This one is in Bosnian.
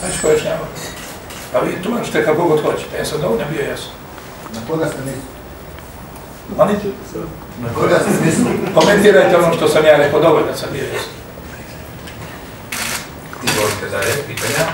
Znači ko još. Pa vi tumačite kako god hoćete. E, ja sam dovoljno bio jasno. Na koga ste mislili? Oni. Na koga ste mislili? Komentirajte ono što sam ja rekao, dovoljno sam bio jasno. Izvolite dalje, pitanja.